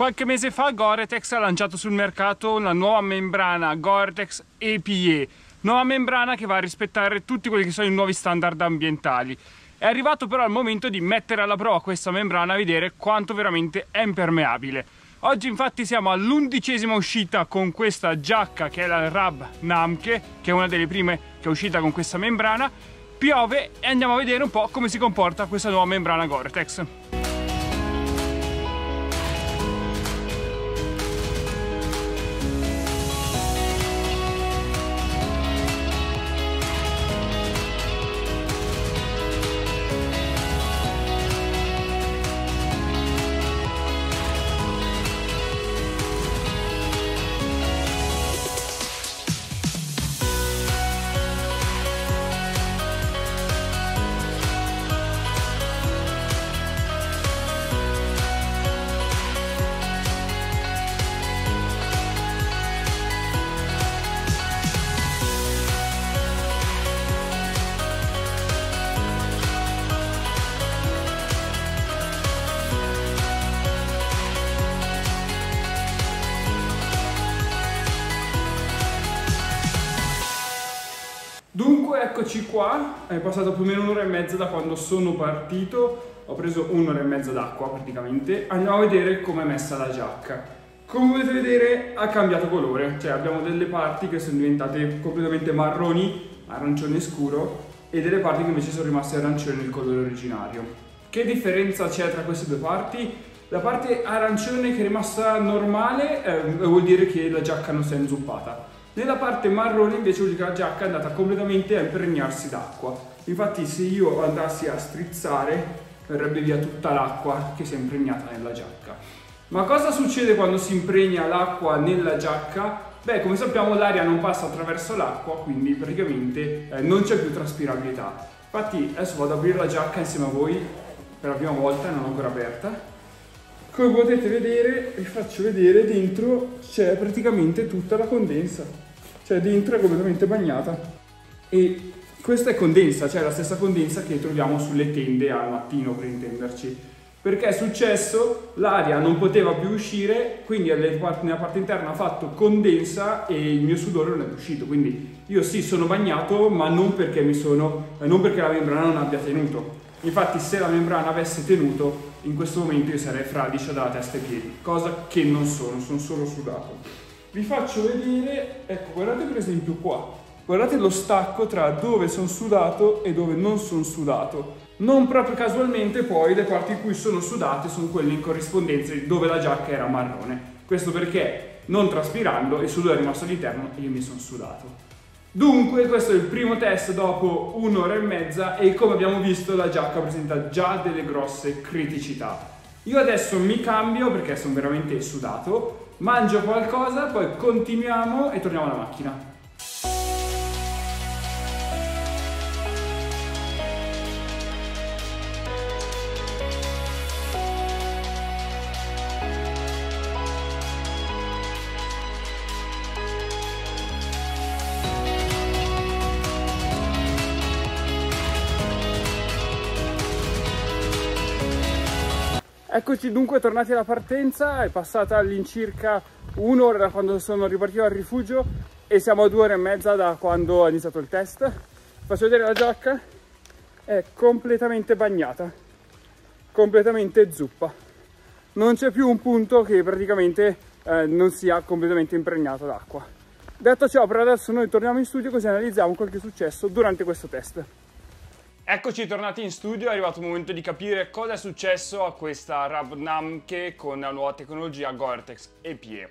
Qualche mese fa Gore-Tex ha lanciato sul mercato la nuova membrana Gore-Tex EPE, nuova membrana che va a rispettare tutti quelli che sono i nuovi standard ambientali. È arrivato però il momento di mettere alla prova questa membrana a vedere quanto veramente è impermeabile. Oggi infatti siamo all'undicesima uscita con questa giacca che è la Rab Namke, che è una delle prime che è uscita con questa membrana. Piove e andiamo a vedere un po' come si comporta questa nuova membrana Gore-Tex. Eccoci qua, è passata più o meno un'ora e mezza da quando sono partito, ho preso un'ora e mezza d'acqua praticamente, andiamo a vedere come è messa la giacca. Come potete vedere ha cambiato colore, cioè abbiamo delle parti che sono diventate completamente marroni, arancione scuro, e delle parti che invece sono rimaste arancioni nel colore originario. Che differenza c'è tra queste due parti? La parte arancione che è rimasta normale eh, vuol dire che la giacca non si è inzuppata. Nella parte marrone invece la giacca è andata completamente a impregnarsi d'acqua. Infatti se io andassi a strizzare verrebbe via tutta l'acqua che si è impregnata nella giacca. Ma cosa succede quando si impregna l'acqua nella giacca? Beh, come sappiamo l'aria non passa attraverso l'acqua, quindi praticamente eh, non c'è più traspirabilità. Infatti adesso vado ad aprire la giacca insieme a voi per la prima volta, non ancora aperta. Come potete vedere, vi faccio vedere, dentro c'è praticamente tutta la condensa. Cioè dentro è completamente bagnata. E questa è condensa, cioè la stessa condensa che troviamo sulle tende al mattino per intenderci. Perché è successo? L'aria non poteva più uscire, quindi nella parte interna ha fatto condensa e il mio sudore non è più uscito. Quindi io sì sono bagnato, ma non perché, sono, non perché la membrana non abbia tenuto. Infatti se la membrana avesse tenuto in questo momento io sarei fradicia dalla testa ai piedi, cosa che non sono, sono solo sudato. Vi faccio vedere, ecco, guardate per esempio qua, guardate lo stacco tra dove sono sudato e dove non sono sudato. Non proprio casualmente poi le parti in cui sono sudate sono quelle in corrispondenza di dove la giacca era marrone. Questo perché non traspirando il sudore è rimasto all'interno e io mi sono sudato. Dunque questo è il primo test dopo un'ora e mezza e come abbiamo visto la giacca presenta già delle grosse criticità. Io adesso mi cambio perché sono veramente sudato, mangio qualcosa, poi continuiamo e torniamo alla macchina. Eccoci dunque tornati alla partenza, è passata all'incirca un'ora da quando sono ripartito al rifugio e siamo a due ore e mezza da quando ho iniziato il test. Faccio vedere la giacca, è completamente bagnata, completamente zuppa. Non c'è più un punto che praticamente eh, non sia completamente impregnato d'acqua. Detto ciò, per adesso noi torniamo in studio così analizziamo quel che è successo durante questo test. Eccoci tornati in studio, è arrivato il momento di capire cosa è successo a questa Rab Namke con la nuova tecnologia Gore-Tex EPE.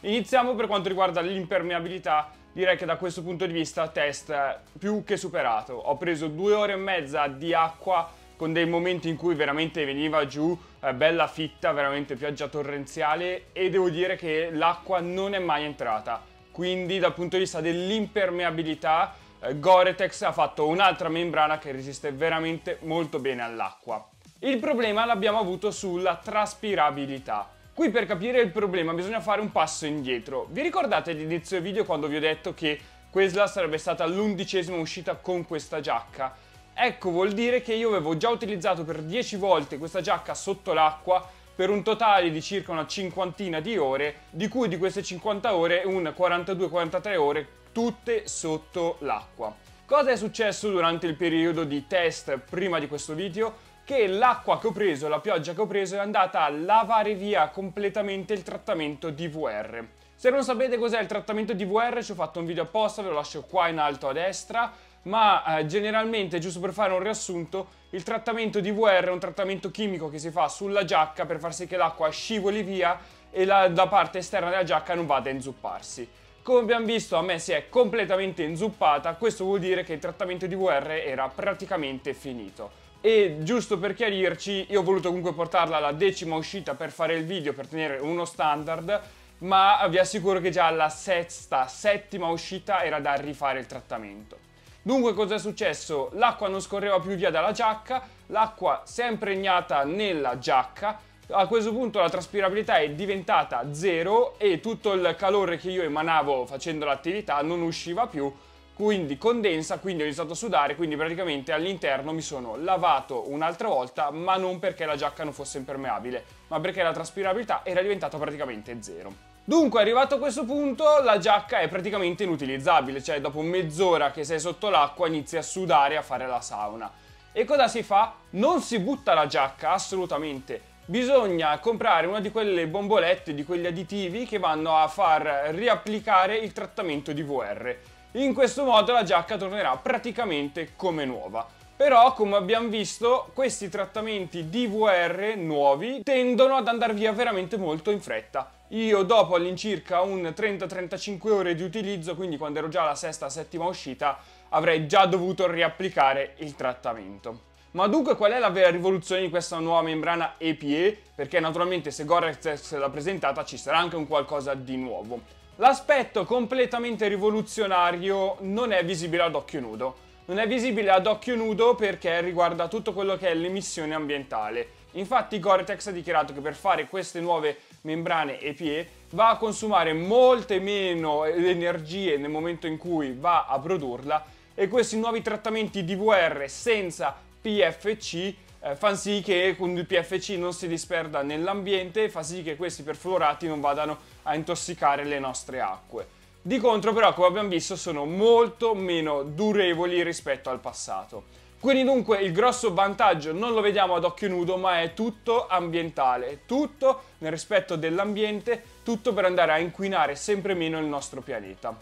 Iniziamo per quanto riguarda l'impermeabilità, direi che da questo punto di vista test più che superato. Ho preso due ore e mezza di acqua con dei momenti in cui veramente veniva giù eh, bella fitta, veramente pioggia torrenziale e devo dire che l'acqua non è mai entrata. Quindi dal punto di vista dell'impermeabilità Gore-Tex ha fatto un'altra membrana che resiste veramente molto bene all'acqua. Il problema l'abbiamo avuto sulla traspirabilità. Qui per capire il problema bisogna fare un passo indietro. Vi ricordate all'inizio video quando vi ho detto che questa sarebbe stata l'undicesima uscita con questa giacca? Ecco, vuol dire che io avevo già utilizzato per 10 volte questa giacca sotto l'acqua per un totale di circa una cinquantina di ore, di cui di queste 50 ore un 42-43 ore tutte sotto l'acqua. Cosa è successo durante il periodo di test prima di questo video? Che l'acqua che ho preso, la pioggia che ho preso è andata a lavare via completamente il trattamento DVR. Se non sapete cos'è il trattamento DVR ci ho fatto un video apposta, ve lo lascio qua in alto a destra, ma eh, generalmente, giusto per fare un riassunto, il trattamento DVR è un trattamento chimico che si fa sulla giacca per far sì che l'acqua scivoli via e la, la parte esterna della giacca non vada a inzupparsi. Come abbiamo visto a me si è completamente inzuppata, questo vuol dire che il trattamento DVR era praticamente finito. E giusto per chiarirci, io ho voluto comunque portarla alla decima uscita per fare il video, per tenere uno standard, ma vi assicuro che già alla sesta, settima uscita era da rifare il trattamento. Dunque cosa è successo? L'acqua non scorreva più via dalla giacca, l'acqua si è impregnata nella giacca, a questo punto la traspirabilità è diventata zero e tutto il calore che io emanavo facendo l'attività non usciva più, quindi condensa, quindi ho iniziato a sudare, quindi praticamente all'interno mi sono lavato un'altra volta, ma non perché la giacca non fosse impermeabile, ma perché la traspirabilità era diventata praticamente zero. Dunque, arrivato a questo punto, la giacca è praticamente inutilizzabile, cioè dopo mezz'ora che sei sotto l'acqua inizi a sudare e a fare la sauna. E cosa si fa? Non si butta la giacca, assolutamente. Bisogna comprare una di quelle bombolette, di quegli additivi che vanno a far riapplicare il trattamento di VR. In questo modo la giacca tornerà praticamente come nuova. Però, come abbiamo visto, questi trattamenti DVR nuovi tendono ad andare via veramente molto in fretta. Io dopo all'incirca un 30-35 ore di utilizzo, quindi quando ero già alla sesta, settima uscita, avrei già dovuto riapplicare il trattamento. Ma dunque qual è la vera rivoluzione di questa nuova membrana EPE? Perché naturalmente se Gore-Tex l'ha presentata ci sarà anche un qualcosa di nuovo. L'aspetto completamente rivoluzionario non è visibile ad occhio nudo. Non è visibile ad occhio nudo perché riguarda tutto quello che è l'emissione ambientale. Infatti Gore-Tex ha dichiarato che per fare queste nuove membrane EPE va a consumare molte meno energie nel momento in cui va a produrla e questi nuovi trattamenti DVR senza PFC eh, fanno sì che con il PFC non si disperda nell'ambiente e fa sì che questi perfluorati non vadano a intossicare le nostre acque. Di contro però, come abbiamo visto, sono molto meno durevoli rispetto al passato. Quindi dunque il grosso vantaggio non lo vediamo ad occhio nudo, ma è tutto ambientale, tutto nel rispetto dell'ambiente, tutto per andare a inquinare sempre meno il nostro pianeta.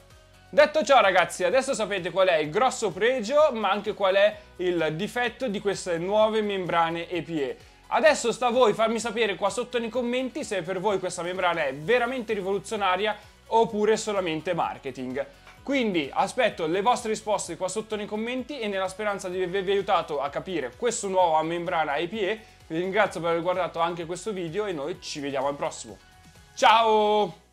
Detto ciò ragazzi, adesso sapete qual è il grosso pregio, ma anche qual è il difetto di queste nuove membrane EPE. Adesso sta a voi farmi sapere qua sotto nei commenti se per voi questa membrana è veramente rivoluzionaria oppure solamente marketing. Quindi aspetto le vostre risposte qua sotto nei commenti e nella speranza di avervi aiutato a capire questo nuovo membrana IPE vi ringrazio per aver guardato anche questo video e noi ci vediamo al prossimo. Ciao!